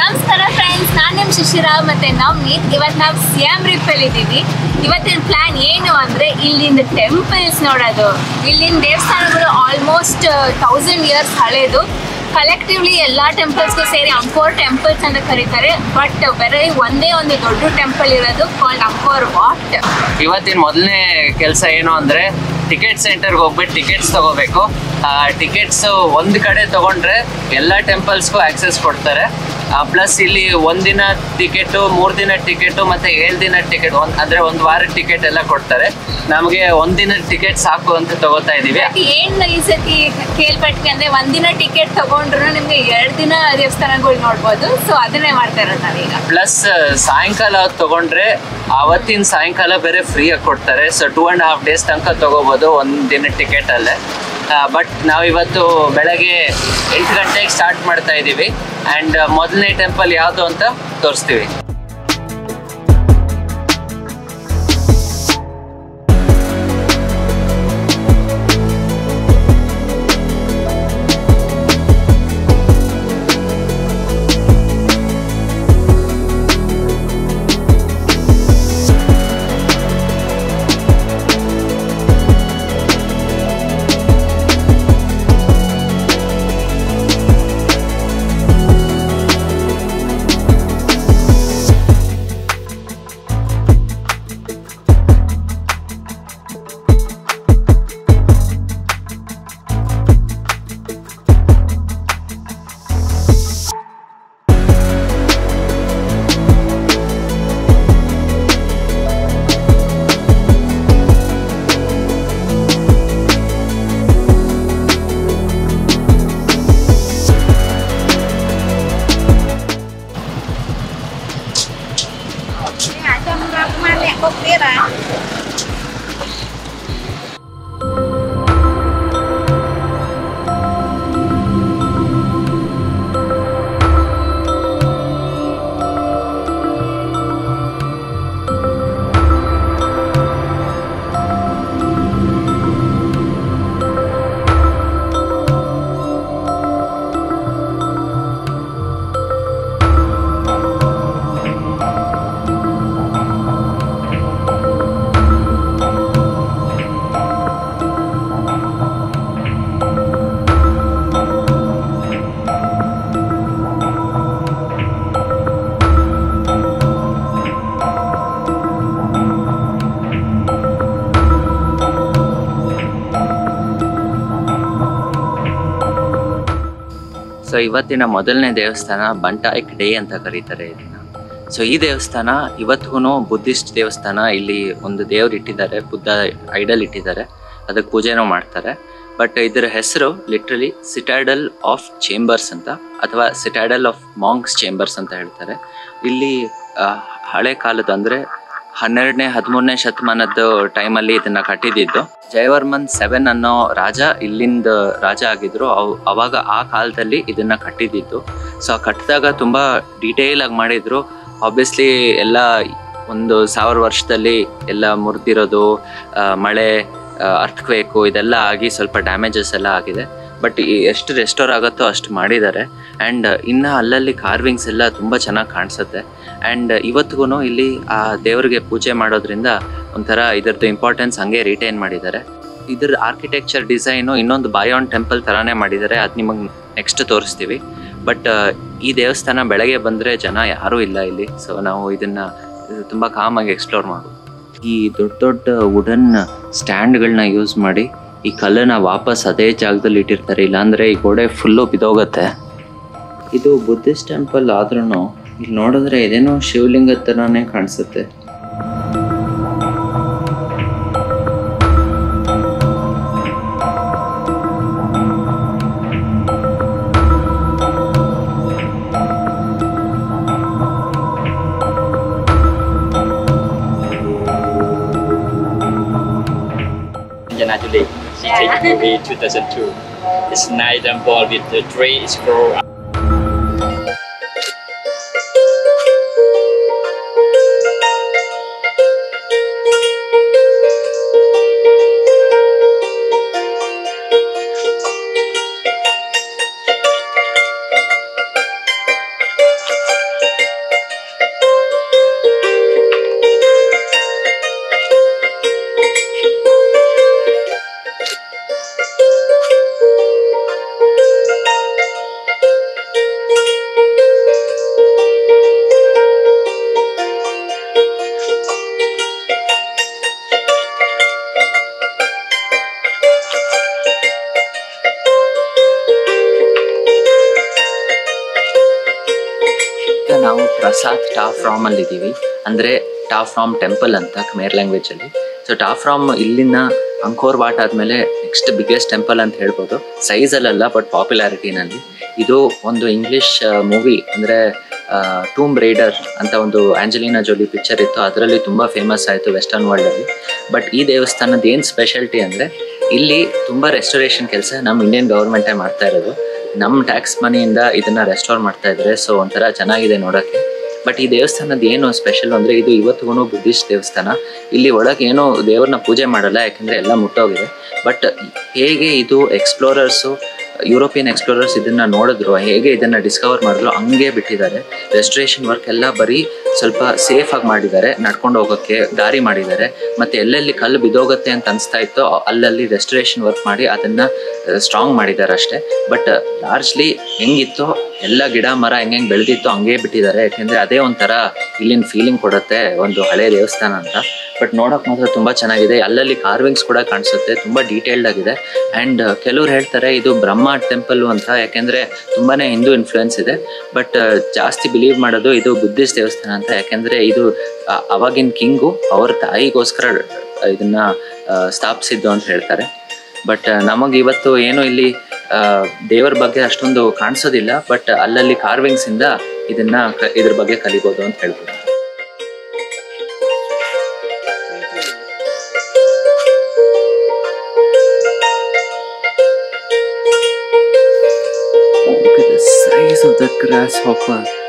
ನಮಸ್ಕಾರ ಫ್ರೆಂಡ್ಸ್ ನಾನು ನಿಮ್ಮ ಶಿಶಿರಾ ಮತ್ತೆ ನವನೀತ್ ಇವತ್ತು ನಾವು ಸಿಎಂ ರಿಪ್ಪಲ್ಲಿ ಇದ್ದೀವಿ ಇವತ್ತಿನ ಪ್ಲಾನ್ ಏನು ಅಂದ್ರೆ ಇಲ್ಲಿಂದ ಟೆಂಪಲ್ಸ್ ನೋಡೋದು. ಇಲ್ಲಿನ ದೇವಸ್ಥಾನಗಳು ಆಲ್ಮೋಸ್ಟ್ ಥೌಸಂಡ್ ಇಯರ್ಸ್ ಹಳೇದು. ಕಲೆಕ್ಟಿವ್ಲಿ ಎಲ್ಲ ಟೆಂಪಲ್ಸ್ಗೂ ಸೇರಿ ಅಂಕೋರ್ ಟೆಂಪಲ್ಸ್ ಅಂತ ಕರೀತಾರೆ. ಬಟ್ ಬರೀ ಒಂದೇ ಒಂದು ದೊಡ್ಡ ಟೆಂಪಲ್ ಇರೋದು ಕಾಲ್ಡ್ ಅಂಕೋರ್ ವಾಟ್ ಇವತ್ತಿನ ಮೊದಲನೇ ಕೆಲಸ ಏನು ಅಂದ್ರೆ ಟಿಕೆಟ್ ಸೆಂಟರ್ಗೆ ಹೋಗ್ಬಿಟ್ಟು ಟಿಕೆಟ್ಸ್ ತಗೋಬೇಕು. ಟಿಕೆಟ್ಸ್ ಒಂದು ಕಡೆ ತಗೊಂಡ್ರೆ ಎಲ್ಲ ಟೆಂಪಲ್ಸ್ಗೂ ಆಕ್ಸೆಸ್ ಕೊಡ್ತಾರೆ. ಪ್ಲಸ್ ಇಲ್ಲಿ ಒಂದಿನ ಟಿಕೆಟು ಮೂರು ದಿನ ಟಿಕೆಟು ಮತ್ತೆ ಏಳು ದಿನ ಟಿಕೆಟ್ ಒಂದು ಅಂದ್ರೆ ಒಂದು ವಾರ ಟಿಕೆಟ್ ಎಲ್ಲ ಕೊಡ್ತಾರೆ. ನಮಗೆ ಒಂದಿನ ಟಿಕೆಟ್ ಸಾಕು ಅಂತ ತಗೋತಾ ಇದೀವಿ. ಏನ್ ಈ ಸತಿ ಕೇಳ್ಪಟ್ವಿ ಅಂದ್ರೆ ಒಂದಿನ ಟಿಕೆಟ್ ತಗೊಂಡ್ರು ನಿಮಗೆ ಎರಡು ದಿನ ದೇವಸ್ಥಾನಗಳು ನೋಡ್ಬೋದು. ಸೊ ಅದನ್ನೇ ಮಾಡ್ತಾ ಇರೋದು ನಾವೀಗ. ಪ್ಲಸ್ ಸಾಯಂಕಾಲ ತಗೊಂಡ್ರೆ ಅವತ್ತಿನ ಸಾಯಂಕಾಲ ಬೇರೆ ಫ್ರೀಯಾಗಿ ಆಗಿ ಕೊಡ್ತಾರೆ. So two and half days ತನಕ ತಗೋಬೋದು. ಒಂದು ದಿನ ಟಿಕೆಟಲ್ಲೇ ಬಟ್ ಬಟ್ ನಾವಿವತ್ತು ಬೆಳಗ್ಗೆ ಎಂಟು ಗಂಟೆಗೆ ಸ್ಟಾರ್ಟ್ ಮಾಡ್ತಾ ಇದ್ದೀವಿ ಆ್ಯಂಡ್ ಮೊದಲನೇ ಟೆಂಪಲ್ ಯಾವುದು ಅಂತ ತೋರಿಸ್ತೀವಿ. ಇವತ್ತಿನ ಮೊದಲನೇ ದೇವಸ್ಥಾನ ಬಂಟಾಯ್ಕ್ ಡೇ ಅಂತ ಕರೀತಾರೆ ಇದನ್ನ. ಸೊ ಈ ದೇವಸ್ಥಾನ ಇವತ್ತಿಗೂ ಬುದ್ಧಿಸ್ಟ್ ದೇವಸ್ಥಾನ. ಇಲ್ಲಿ ಒಂದು ದೇವ್ರು ಇಟ್ಟಿದ್ದಾರೆ, ಬುದ್ಧ ಐಡಲ್ ಇಟ್ಟಿದ್ದಾರೆ. ಅದಕ್ಕೆ ಪೂಜೆನೂ ಮಾಡ್ತಾರೆ. ಬಟ್ ಇದರ ಹೆಸರು ಲಿಟ್ರಲಿ ಸಿಟಾಡಲ್ ಆಫ್ ಚೇಂಬರ್ಸ್ ಅಂತ, ಅಥವಾ ಸಿಟಾಡಲ್ ಆಫ್ ಮಾಂಗ್ಸ್ ಚೇಂಬರ್ಸ್ ಅಂತ ಹೇಳ್ತಾರೆ. ಇಲ್ಲಿ ಹಳೆ ಕಾಲದ ಅಂದ್ರೆ ಹನ್ನೆರಡನೇ, ಹದಿಮೂರನೇ ಶತಮಾನದ ಟೈಮಲ್ಲಿ ಇದನ್ನ ಕಟ್ಟಿದ್ದು. ಜಯವರ್ಮನ್ ಸೆವೆನ್ ಅನ್ನೋ ರಾಜ ಇಲ್ಲಿಂದ ರಾಜ ಆಗಿದ್ರು. ಅವ್, ಅವಾಗ ಆ ಕಾಲದಲ್ಲಿ ಇದನ್ನ ಕಟ್ಟಿದ್ದು. ಸೊ ಕಟ್ಟಿದಾಗ ತುಂಬಾ ಡೀಟೇಲ್ ಆಗಿ ಮಾಡಿದ್ರು. ಆಬ್ವಿಯಸ್ಲಿ ಎಲ್ಲ ಒಂದು ಸಾವಿರ ವರ್ಷದಲ್ಲಿ ಎಲ್ಲ ಮುರಿದಿರೋದು ಮಳೆ ಅರ್ಥಕ್ವೇಕು ಇದೆಲ್ಲ ಆಗಿ ಸ್ವಲ್ಪ ಡ್ಯಾಮೇಜಸ್ ಎಲ್ಲ ಆಗಿದೆ. ಬಟ್ ಎಷ್ಟು ರೆಸ್ಟೋರ್ ಆಗುತ್ತೋ ಅಷ್ಟು ಮಾಡಿದ್ದಾರೆ. ಆ್ಯಂಡ್ ಇನ್ನು ಅಲ್ಲಲ್ಲಿ ಕಾರ್ವಿಂಗ್ಸ್ ಎಲ್ಲ ತುಂಬ ಚೆನ್ನಾಗಿ ಕಾಣಿಸುತ್ತೆ. ಆ್ಯಂಡ್ ಇವತ್ತಿಗೂ ಇಲ್ಲಿ, ಆ ದೇವರಿಗೆ ಪೂಜೆ ಮಾಡೋದ್ರಿಂದ ಒಂಥರ ಇದರದ್ದು ಇಂಪಾರ್ಟೆನ್ಸ್ ಹಂಗೆ ರಿಟೈನ್ ಮಾಡಿದ್ದಾರೆ. ಇದ್ರ ಆರ್ಕಿಟೆಕ್ಚರ್ ಡಿಸೈನು ಇನ್ನೊಂದು ಬಾಯಾನ್ ಟೆಂಪಲ್ ಥರನೇ ಮಾಡಿದ್ದಾರೆ. ಅದು ನಿಮಗೆ ನೆಕ್ಸ್ಟ್ ತೋರಿಸ್ತೀವಿ. ಬಟ್ ಈ ದೇವಸ್ಥಾನ ಬೆಳಗ್ಗೆ ಬಂದರೆ ಜನ ಯಾರೂ ಇಲ್ಲ ಇಲ್ಲಿ. ಸೊ ನಾವು ಇದನ್ನು ತುಂಬ ಕಾಮಾಗಿ ಎಕ್ಸ್ಪ್ಲೋರ್ ಮಾಡ್ಬೋದು ಈ ದೊಡ್ಡ ದೊಡ್ಡ ವುಡನ್ ಸ್ಟ್ಯಾಂಡ್ಗಳನ್ನ ಯೂಸ್ ಮಾಡಿ, ಈ ಕಲ್ಲನ್ನ ವಾಪಸ್ ಅದೇ ಜಾಗದಲ್ಲಿ ಇಟ್ಟಿರ್ತಾರೆ. ಇಲ್ಲಾಂದ್ರೆ ಈ ಗೋಡೆ ಫುಲ್ಲು ಬಿದೋಗತ್ತೆ. ಇದು ಬುದ್ಧಿಸ್ಟ್ ಟೆಂಪಲ್ ಆದ್ರೂ ಇಲ್ಲಿ ನೋಡಿದ್ರೆ ಇದೇನೋ ಶಿವಲಿಂಗದ ಥರನೇ ಕಾಣಿಸುತ್ತೆ Jana Julie, CJ movie 2002. It's nice and ball with the three scroll. ಸಾತ್ ಟಾಫ್ರಾಮ್ ಅಲ್ಲಿ ಇದ್ದೀವಿ ಟಾಪ್ ಟಾಫ್ರಾಮ್ ಟೆಂಪಲ್ ಅಂತ ಖಮೇರ್ ಲ್ಯಾಂಗ್ವೇಜ್ ಅಲ್ಲಿ. ಸೊ ಟಾಫ್ರಾಮ್ ಇಲ್ಲಿನ ಅಂಕೋರ್ ವಾಟ್ ಆದಮೇಲೆ ನೆಕ್ಸ್ಟ್ ಬಿಗ್ಗೆಸ್ಟ್ ಟೆಂಪಲ್ ಅಂತ ಹೇಳ್ಬೋದು. ಸೈಜಲ್ಲಲ್ಲ ಬಟ್ ಪಾಪ್ಯುಲಾರಿಟಿನಲ್ಲಿ ಇದು ಒಂದು ಇಂಗ್ಲಿಷ್ ಮೂವಿ ಅಂದ್ರೆ ಟೂಮ್ ರೈಡರ್ ಅಂತ ಒಂದು ಆಂಜಲಿನಾ ಜೋಲಿ ಪಿಕ್ಚರ್ ಇತ್ತು. ಅದರಲ್ಲಿ ತುಂಬಾ ಫೇಮಸ್ ಆಯಿತು ವೆಸ್ಟರ್ನ್ ವರ್ಲ್ಡಲ್ಲಿ ಬಟ್ ಈ ದೇವಸ್ಥಾನದ ಏನ್ ಸ್ಪೆಷಾಲಿಟಿ ಅಂದ್ರೆ, ಇಲ್ಲಿ ತುಂಬಾ ರೆಸ್ಟೋರೇಷನ್ ಕೆಲಸ ನಮ್ಮ ಇಂಡಿಯನ್ ಗೌರ್ಮೆಂಟೇ ಮಾಡ್ತಾ ಇರೋದು. ನಮ್ಮ ಟ್ಯಾಕ್ಸ್ ಮನಿಯಿಂದ ಇದನ್ನ ರೆಸ್ಟೋರ್ ಮಾಡ್ತಾ ಇದ್ದಾರೆ ಸೊ ಒಂಥರ ಚೆನ್ನಾಗಿದೆ ನೋಡೋಕ್ಕೆ ಬಟ್ ಈ ದೇವಸ್ಥಾನದ ಏನು ಸ್ಪೆಷಲ್ ಅಂದ್ರೆ ಇದು ಇವತ್ತಿಗೂ ಬುದ್ಧಿಸ್ಟ್ ದೇವಸ್ಥಾನ. ಇಲ್ಲಿ ಒಳಗೆ ಏನು ದೇವ್ರನ್ನ ಪೂಜೆ ಮಾಡಲ್ಲ, ಯಾಕಂದ್ರೆ ಎಲ್ಲ ಮುಟ್ಟೋಗಿದೆ. ಬಟ್ ಹೇಗೆ ಇದು ಎಕ್ಸ್ಪ್ಲೋರರ್ಸು ಯುರೋಪಿಯನ್ ಎಕ್ಸ್ಪ್ಲೋರರ್ಸ್ ಇದನ್ನು ನೋಡಿದ್ರು, ಹೇಗೆ ಇದನ್ನ ಡಿಸ್ಕವರ್ ಮಾಡಿದ್ರು ಹಂಗೆ ಬಿಟ್ಟಿದ್ದಾರೆ. ರೆಸ್ಟ್ರೇಷನ್ ವರ್ಕ್ ಎಲ್ಲ ಬರೀ ಸ್ವಲ್ಪ ಸೇಫ್ ಆಗಿ ಮಾಡಿದ್ದಾರೆ, ನಡ್ಕೊಂಡು ಹೋಗೋಕ್ಕೆ ದಾರಿ ಮಾಡಿದ್ದಾರೆ. ಮತ್ತೆ ಎಲ್ಲೆಲ್ಲಿ ಕಲ್ಲು ಬಿದ್ದೋಗುತ್ತೆ ಅಂತ ಅನಿಸ್ತಾ ಇತ್ತು, ಅಲ್ಲಲ್ಲಿ ರೆಸ್ಟ್ರೇಷನ್ ವರ್ಕ್ ಮಾಡಿ ಅದನ್ನ ಸ್ಟ್ರಾಂಗ್ ಮಾಡಿದ್ದಾರೆ ಅಷ್ಟೇ. ಬಟ್ ಲಾರ್ಜ್ಲಿ ಹೆಂಗಿತ್ತು, ಎಲ್ಲ ಗಿಡ ಮರ ಹೆಂಗೆ ಬೆಳೆದಿತ್ತೋ ಹಂಗೆ ಬಿಟ್ಟಿದ್ದಾರೆ. ಯಾಕೆಂದರೆ ಅದೇ ಒಂಥರ ಇಲ್ಲಿನ ಫೀಲಿಂಗ್ ಕೊಡುತ್ತೆ, ಒಂದು ಹಳೆ ದೇವಸ್ಥಾನ ಅಂತ. ಬಟ್ ನೋಡೋಕೆ ಮಾತ್ರ ತುಂಬ ಚೆನ್ನಾಗಿದೆ. ಅಲ್ಲಲ್ಲಿ ಕಾರ್ವಿಂಗ್ಸ್ ಕೂಡ ಕಾಣಿಸುತ್ತೆ, ತುಂಬ ಡೀಟೇಲ್ಡ್ ಆಗಿದೆ. ಆ್ಯಂಡ್ ಕೆಲವ್ರು ಹೇಳ್ತಾರೆ ಇದು ಬ್ರಹ್ಮ ಟೆಂಪಲ್ ಅಂತ, ಯಾಕೆಂದರೆ ತುಂಬಾ ಹಿಂದೂ ಇನ್ಫ್ಲುಯೆನ್ಸ್ ಇದೆ. ಬಟ್ ಜಾಸ್ತಿ ಬಿಲೀವ್ ಮಾಡೋದು ಇದು ಬುದ್ಧಿಸ್ಟ್ ದೇವಸ್ಥಾನ ಅಂತ, ಯಾಕೆಂದರೆ ಇದು ಅವಾಗಿನ ಕಿಂಗು ಅವ್ರ ತಾಯಿಗೋಸ್ಕರ ಇದನ್ನ ಸ್ಥಾಪಿಸಿದ್ದು ಅಂತ ಹೇಳ್ತಾರೆ. ಬಟ್ ನಮಗೆ ಇವತ್ತು ಏನು ಇಲ್ಲಿ ದೇವರ ಬಗ್ಗೆ ಅಷ್ಟೊಂದು ಕಾಣಿಸೋದಿಲ್ಲ. ಬಟ್ ಅಲ್ಲಲ್ಲಿ ಕಾರ್ವಿಂಗ್ಸ್ ಇಂದ ಇದನ್ನ ಇದ್ರ ಬಗ್ಗೆ ಕಲಿಬೋದು ಅಂತ ಹೇಳ್ಬೋದು. Of the grasshopper.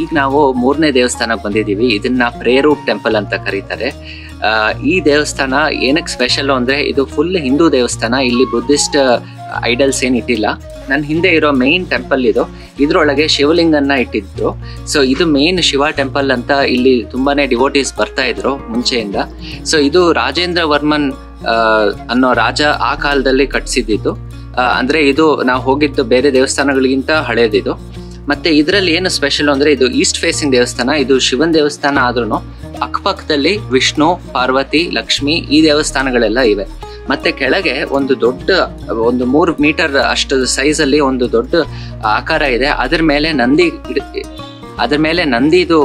ಈಗ ನಾವು ಮೂರನೇ ದೇವಸ್ಥಾನಕ್ಕೆ ಬಂದಿದ್ದೀವಿ. ಇದನ್ನ ಪ್ರೇರೂಪ್ ಟೆಂಪಲ್ ಅಂತ ಕರೀತಾರೆ. ಈ ದೇವಸ್ಥಾನ ಏನಕ್ಕೆ ಸ್ಪೆಷಲ್ ಅಂದ್ರೆ ಇದು ಫುಲ್ ಹಿಂದೂ ದೇವಸ್ಥಾನ. ಇಲ್ಲಿ ಬುದ್ಧಿಸ್ಟ್ ಐಡಲ್ಸ್ ಏನು ಇಟ್ಟಿಲ್ಲ. ನನ್ನ ಹಿಂದೆ ಇರೋ ಮೇನ್ ಟೆಂಪಲ್ ಇದು. ಇದರೊಳಗೆ ಶಿವಲಿಂಗನ್ನ ಇಟ್ಟಿದ್ರು. ಸೊ ಇದು ಮೇನ್ ಶಿವ ಟೆಂಪಲ್ ಅಂತ ಇಲ್ಲಿ ತುಂಬಾನೇ ಡಿವೋಟೀಸ್ ಬರ್ತಾ ಇದ್ರು ಮುಂಚೆಯಿಂದ. ಸೊ ಇದು ರಾಜೇಂದ್ರ ವರ್ಮನ್ ಅನ್ನೋ ರಾಜ ಆ ಕಾಲದಲ್ಲಿ ಕಟ್ಸಿದ್ದು ಅಂದ್ರೆ ಇದು ನಾವು ಹೋಗಿದ್ದು ಬೇರೆ ದೇವಸ್ಥಾನಗಳಿಗಿಂತ ಹಳೇದಿದು. ಮತ್ತೆ ಇದರಲ್ಲಿ ಏನು ಸ್ಪೆಷಲ್ ಅಂದ್ರೆ ಇದು ಈಸ್ಟ್ ಫೇಸಿಂಗ್ ದೇವಸ್ಥಾನ, ಇದು ಶಿವನ್ ದೇವಸ್ಥಾನ ಆದ್ರೂ ಅಕ್ಕಪಕ್ಕದಲ್ಲಿ ವಿಷ್ಣು, ಪಾರ್ವತಿ, ಲಕ್ಷ್ಮಿ ಈ ದೇವಸ್ಥಾನಗಳೆಲ್ಲ ಇವೆ. ಮತ್ತೆ ಕೆಳಗೆ ಒಂದು ದೊಡ್ಡ, ಒಂದು ಮೂರು ಮೀಟರ್ ಅಷ್ಟು ಸೈಜ್ ಅಲ್ಲಿ ಒಂದು ದೊಡ್ಡ ಆಕಾರ ಇದೆ. ಅದ್ರ ಮೇಲೆ ನಂದಿ ಅದ್ರ ಮೇಲೆ ನಂದಿದು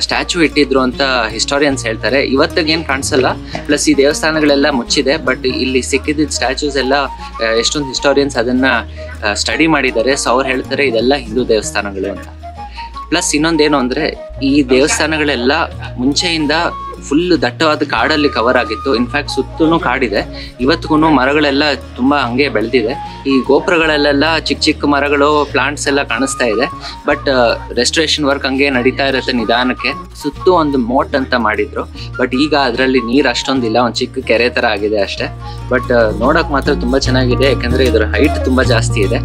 ಸ್ಟ್ಯಾಚು ಇಟ್ಟಿದ್ರು ಅಂತ ಹಿಸ್ಟೋರಿಯನ್ಸ್ ಹೇಳ್ತಾರೆ. ಇವತ್ತಿಗೇನು ಕಾಣಿಸಲ್ಲ. ಪ್ಲಸ್ ಈ ದೇವಸ್ಥಾನಗಳೆಲ್ಲ ಮುಚ್ಚಿದೆ ಬಟ್ ಇಲ್ಲಿ ಸಿಕ್ಕಿದ ಸ್ಟ್ಯಾಚೂಸ್ ಎಲ್ಲ ಎಷ್ಟೊಂದು ಹಿಸ್ಟೋರಿಯನ್ಸ್ ಅದನ್ನ ಸ್ಟಡಿ ಮಾಡಿದ್ದಾರೆ. ಸೊ ಅವ್ರು ಹೇಳ್ತಾರೆ ಇದೆಲ್ಲ ಹಿಂದೂ ದೇವಸ್ಥಾನಗಳು ಅಂತ. ಪ್ಲಸ್ ಇನ್ನೊಂದೇನು ಅಂದ್ರೆ ಈ ದೇವಸ್ಥಾನಗಳೆಲ್ಲ ಮುಂಚೆಯಿಂದ ಫುಲ್ ದಟ್ಟವಾದ ಕಾಡಲ್ಲಿ ಕವರ್ ಆಗಿತ್ತು. ಇನ್ಫ್ಯಾಕ್ಟ್ ಸುತ್ತಲೂ ಕಾಡಿದೆ. ಇವತ್ತಿಗೂ ಮರಗಳೆಲ್ಲ ತುಂಬಾ ಹಂಗೆ ಬೆಳೆದಿದೆ. ಈ ಗೋಪುರಗಳಲ್ಲೆಲ್ಲ ಚಿಕ್ಕ ಚಿಕ್ಕ ಮರಗಳು ಪ್ಲಾಂಟ್ಸ್ ಎಲ್ಲ ಕಾಣಿಸ್ತಾ ಇದೆ. ಬಟ್ ರೆಸ್ಟೋರೇಷನ್ ವರ್ಕ್ ಹಂಗೆ ನಡೀತಾ ಇರುತ್ತೆ ನಿಧಾನಕ್ಕೆ. ಸುತ್ತು ಒಂದು ಮೋಟ್ ಅಂತ ಮಾಡಿದ್ರು. ಬಟ್ ಈಗ ಅದರಲ್ಲಿ ನೀರು ಅಷ್ಟೊಂದಿಲ್ಲ. ಒಂದು ಚಿಕ್ಕ ಕೆರೆ ತರ ಆಗಿದೆ ಅಷ್ಟೇ. ಬಟ್ ನೋಡಕ್ ಮಾತ್ರ ತುಂಬಾ ಚೆನ್ನಾಗಿದೆ. ಯಾಕಂದ್ರೆ ಇದರ ಹೈಟ್ ತುಂಬಾ ಜಾಸ್ತಿ ಇದೆ.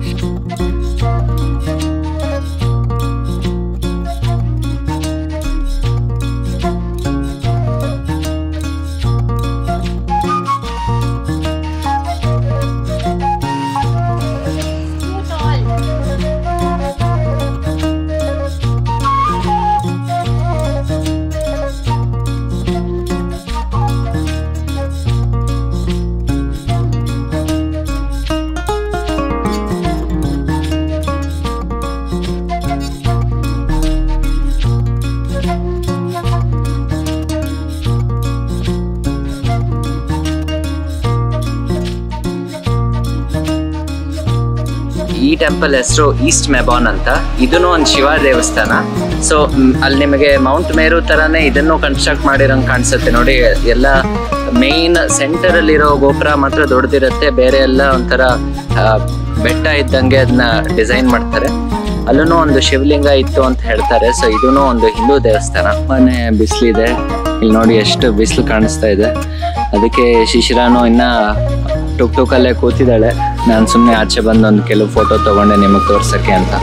ಟೆಂಪಲ್ ಹೆಸರು ಈಸ್ಟ್ ಮೆಬಾನ್ ಅಂತ. ಇದನ್ನು ಒಂದು ಶಿವ ದೇವಸ್ಥಾನ. ಸೊ ಅಲ್ಲಿ ನಿಮಗೆ ಮೌಂಟ್ ಮೇರು ತರಾನೇ ಇದನ್ನು ಕನ್ಸ್ಟ್ರಕ್ಟ್ ಮಾಡಿರೋ ಕಾಣಿಸುತ್ತೆ. ನೋಡಿ, ಎಲ್ಲ ಮೇನ್ ಸೆಂಟರ್ ಅಲ್ಲಿರೋ ಗೋಪುರ ಮಾತ್ರ ದೊಡ್ಡದಿರುತ್ತೆ ಬೇರೆ ಎಲ್ಲ ಒಂಥರ ಬೆಟ್ಟ ಇದ್ದಂಗೆ ಅದನ್ನ ಡಿಸೈನ್ ಮಾಡ್ತಾರೆ. ಅಲ್ಲೂ ಒಂದು ಶಿವಲಿಂಗ ಇತ್ತು ಅಂತ ಹೇಳ್ತಾರೆ. ಸೊ ಇದೂ ಒಂದು ಹಿಂದೂ ದೇವಸ್ಥಾನ. ಮನೆ ಬಿಸಿಲಿದೆ. ಇಲ್ಲಿ ನೋಡಿ ಎಷ್ಟು ಬಿಸಿಲು ಕಾಣಿಸ್ತಾ ಇದೆ. ಅದಕ್ಕೆ ಶಿಶಿರಾನು ಇನ್ನ ಟುಕ್ ಟುಕಲ್ಲೇ ಕೂತಿದ್ದಾಳೆ. ನಾನು ಸುಮ್ಮನೆ ಆಚೆ ಬಂದು ಒಂದು ಕೆಲವು ಫೋಟೋ ತಗೊಂಡೆ ನಿಮಗೆ ತೋರ್ಸಕ್ಕೆ ಅಂತ.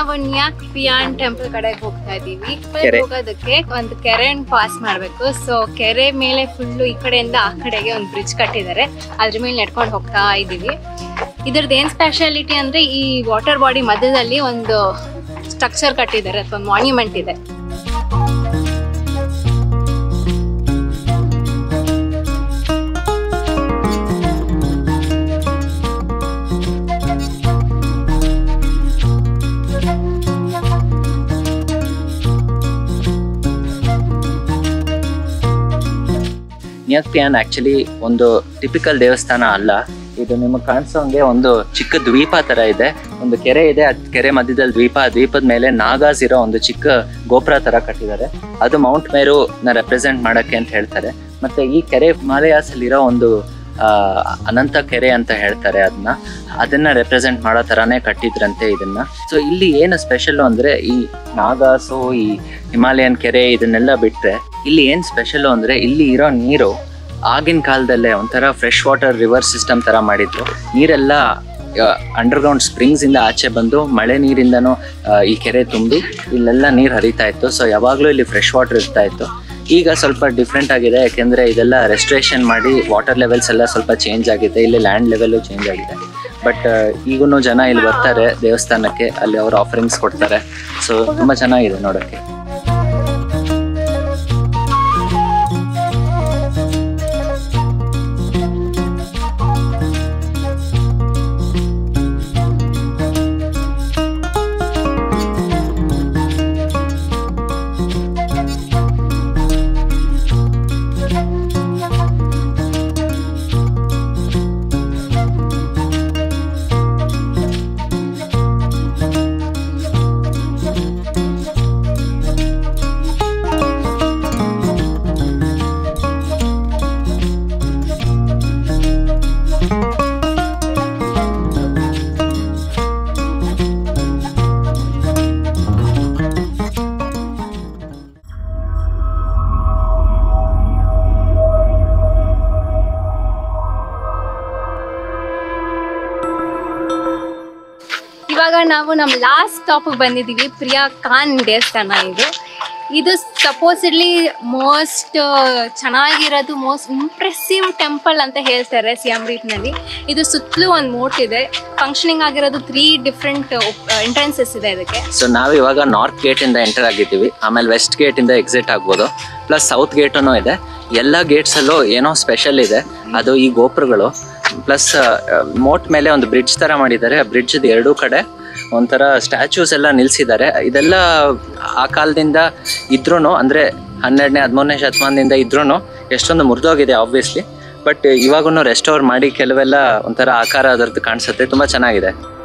ನಾವು ಪಿಯಾನ್ ಟೆಂಪಲ್ ಕಡೆ ಹೋಗ್ತಾ ಇದೀವಿ. ಹೋಗೋದಕ್ಕೆ ಒಂದು ಕೆರೆ ಪಾಸ್ ಮಾಡ್ಬೇಕು. ಸೊ ಕೆರೆ ಮೇಲೆ ಫುಲ್ಲು ಈ ಕಡೆಯಿಂದ ಆ ಕಡೆಗೆ ಒಂದು ಬ್ರಿಡ್ಜ್ ಕಟ್ಟಿದ್ದಾರೆ ಅದ್ರ ಮೇಲೆ ನಡ್ಕೊಂಡು ಹೋಗ್ತಾ ಇದೀವಿ. ಇದ್ರದ್ದು ಏನ್ ಸ್ಪೆಷಾಲಿಟಿ ಅಂದ್ರೆ ಈ ವಾಟರ್ ಬಾಡಿ ಮಧ್ಯದಲ್ಲಿ ಒಂದು ಸ್ಟ್ರಕ್ಚರ್ ಕಟ್ಟಿದ್ದಾರೆ ಅಥವಾ ಮಾನ್ಯುಮೆಂಟ್ ಇದೆ. ನಿಯತ್ಪಿಯಾನ್ ಆಕ್ಚುಲಿ ಒಂದು ಟಿಪಿಕಲ್ ದೇವಸ್ಥಾನ ಅಲ್ಲ. ಇದು ನಿಮಗೆ ಕಾಣಿಸೋಂಗೆ ಒಂದು ಚಿಕ್ಕ ದ್ವೀಪ ತರ ಇದೆ. ಒಂದು ಕೆರೆ ಇದೆ, ಅದ್ ಕೆರೆ ಮಧ್ಯದಲ್ಲಿ ದ್ವೀಪ ದ್ವೀಪದ ಮೇಲೆ ನಾಗಾಸ್ ಇರೋ ಒಂದು ಚಿಕ್ಕ ಗೋಪುರ ತರ ಕಟ್ಟಿದ್ದಾರೆ. ಅದು ಮೌಂಟ್ ಮೇರು ನ ರೆಪ್ರೆಸೆಂಟ್ ಮಾಡಕ್ಕೆ ಅಂತ ಹೇಳ್ತಾರೆ. ಮತ್ತೆ ಈ ಕೆರೆ ಹಿಮಾಲಯಾಸ್ ಅಲ್ಲಿರೋ ಒಂದು ಅನಂತ ಕೆರೆ ಅಂತ ಹೇಳ್ತಾರೆ ಅದನ್ನ ಅದನ್ನ ರೆಪ್ರೆಸೆಂಟ್ ಮಾಡೋ ತರಾನೇ ಕಟ್ಟಿದ್ರಂತೆ ಇದನ್ನ. ಸೊ ಇಲ್ಲಿ ಏನು ಸ್ಪೆಷಲ್ ಅಂದ್ರೆ ಈ ನಾಗಾಸು, ಈ ಹಿಮಾಲಯನ್ ಕೆರೆ ಇದನ್ನೆಲ್ಲ ಬಿಟ್ರೆ ಇಲ್ಲಿ ಏನು ಸ್ಪೆಷಲ್ ಅಂದ್ರೆ ಇಲ್ಲಿ ಇರೋ ನೀರು ಆಗಿನ ಕಾಲದಲ್ಲೇ ಒಂಥರ ಫ್ರೆಶ್ ವಾಟರ್ ರಿವರ್ ಸಿಸ್ಟಮ್ ತರ ಮಾಡಿದ್ರು. ನೀರೆಲ್ಲ ಅಂಡರ್ಗ್ರೌಂಡ್ ಸ್ಪ್ರಿಂಗ್ಸ್ ಇಂದ ಆಚೆ ಬಂದು ಮಳೆ ನೀರಿಂದನೂ ಈ ಕೆರೆ ತುಂಬಿ ಇಲ್ಲೆಲ್ಲ ನೀರು ಹರಿತಾ ಇತ್ತು. ಸೊ ಯಾವಾಗಲೂ ಇಲ್ಲಿ ಫ್ರೆಶ್ ವಾಟರ್ ಇರ್ತಾ ಇತ್ತು. ಈಗ ಸ್ವಲ್ಪ ಡಿಫ್ರೆಂಟ್ ಆಗಿದೆ, ಯಾಕೆಂದರೆ ಇದೆಲ್ಲ ರೆಸ್ಟ್ರೇಷನ್ ಮಾಡಿ ವಾಟರ್ ಲೆವೆಲ್ಸ್ ಎಲ್ಲ ಸ್ವಲ್ಪ ಚೇಂಜ್ ಆಗಿದೆ. ಇಲ್ಲಿ ಲ್ಯಾಂಡ್ ಲೆವೆಲ್ಲು ಚೇಂಜ್ ಆಗಿದೆ. ಬಟ್ ಈಗೂ ಜನ ಇಲ್ಲಿ ಬರ್ತಾರೆ ದೇವಸ್ಥಾನಕ್ಕೆ, ಅಲ್ಲಿ ಅವರು ಆಫರಿಂಗ್ಸ್ ಕೊಡ್ತಾರೆ. ಸೊ ತುಂಬಾ ಚೆನ್ನಾಗಿದೆ ನೋಡೋಕ್ಕೆ ಇವಾಗ ನಾವು ನಮ್ಮ ಲಾಸ್ಟ್ ಸ್ಟಾಪ್ ಬಂದಿದ್ದೀವಿ ಪ್ರಿಯಾ ಖಾನ್ ದೇವಸ್ಥಾನ ಇದು. ಇದು ಸಪೋಸಿಡ್ಲಿ ಮೋಸ್ಟ್ ಚೆನ್ನಾಗಿರೋದು ಮೋಸ್ಟ್ ಇಂಪ್ರೆಸಿವ್ ಟೆಂಪಲ್ ಅಂತ ಹೇಳ್ತಾರೆ ಸಿಯಾಮ್ ರೀಟ್ನಲ್ಲಿ ಇದು ಸುತ್ತಲೂ ಒಂದು ಮೋಟ್ ಇದೆ. ಫಂಕ್ಷನಿಂಗ್ ಆಗಿರೋದು ತ್ರೀ ಡಿಫ್ರೆಂಟ್ ಎಂಟ್ರೆನ್ಸಸ್ ಇದೆ ಇದಕ್ಕೆ. ಸೊ ನಾವು ಇವಾಗ ನಾರ್ತ್ ಗೇಟ್ ಇಂದ ಎಂಟರ್ ಆಗಿದ್ದೀವಿ. ಆಮೇಲೆ ವೆಸ್ಟ್ ಗೇಟ್ ಇಂದ ಎಕ್ಸಿಟ್ ಆಗ್ಬೋದು. ಪ್ಲಸ್ ಸೌತ್ ಗೇಟೂ ಇದೆ. ಎಲ್ಲ ಗೇಟ್ಸ್ ಅಲ್ಲೂ ಏನೋ ಸ್ಪೆಷಲ್ ಇದೆ. ಅದು ಈ ಗೋಪುರಗಳು. ಪ್ಲಸ್ ಮೋಟ್ ಮೇಲೆ ಒಂದು ಬ್ರಿಡ್ಜ್ ತರ ಮಾಡಿದ್ದಾರೆ. ಬ್ರಿಡ್ಜ್ ಎರಡೂ ಕಡೆ ಒಂಥರ ಸ್ಟ್ಯಾಚ್ಯೂಸ್ ಎಲ್ಲ ನಿಲ್ಸಿದ್ದಾರೆ. ಇದೆಲ್ಲ ಆ ಕಾಲದಿಂದ ಇದ್ರೂ ಅಂದ್ರೆ ಹನ್ನೆರಡನೇ, ಹದಿಮೂರನೇ ಶತಮಾನದಿಂದ ಇದ್ರೂ ಎಷ್ಟೊಂದು ಮುರಿದೋಗಿದೆ ಆಬ್ವಿಯಸ್ಲಿ ಬಟ್ ಇವಾಗೂ ರೆಸ್ಟೋರ್ ಮಾಡಿ ಕೆಲವೆಲ್ಲ ಒಂಥರ ಆಕಾರ ಅದರದ್ದು ಕಾಣಿಸುತ್ತೆ. ತುಂಬಾ ಚೆನ್ನಾಗಿದೆ.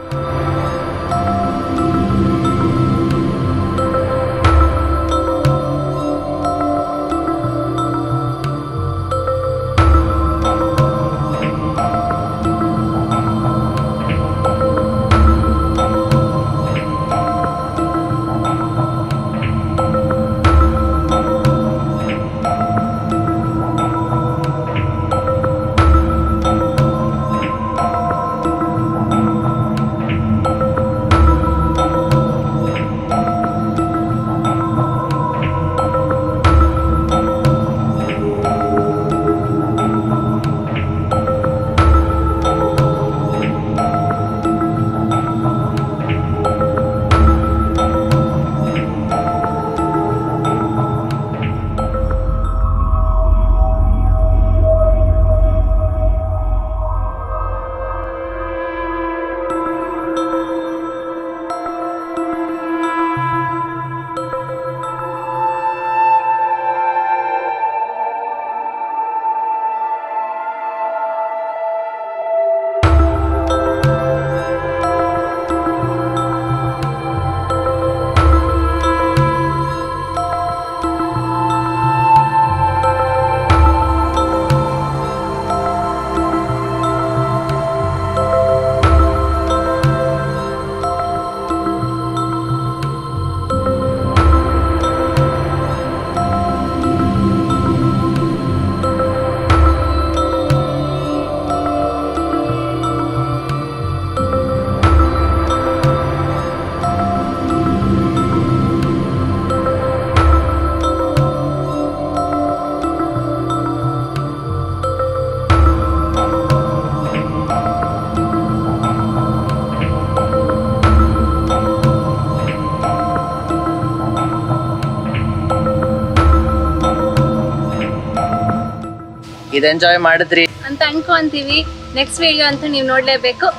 ಇದು. ಎಂಜಾಯ್ ಮಾಡಿದ್ರಿ. ಅಂತ ಅನ್ಕೊಂತೀವಿ. ನೆಕ್ಸ್ಟ್ ವಿಡಿಯೋ ಅಂತೂ ನೀವು ನೋಡ್ಲೇಬೇಕು.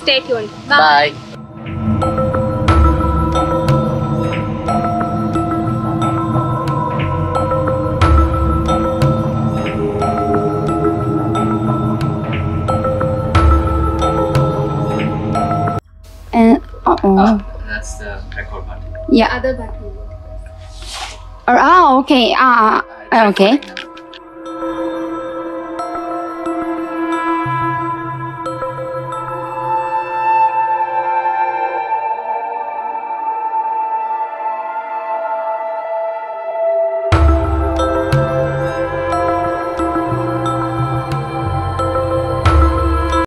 Stay tune bye And oh, That's the record button. yeah. ಅದು Oh, okay. Ah, ah, okay.